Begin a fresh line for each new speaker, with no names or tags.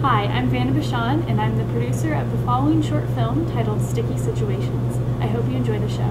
Hi, I'm Vanna Bashan, and I'm the producer of the following short film titled Sticky Situations. I hope you enjoy the show.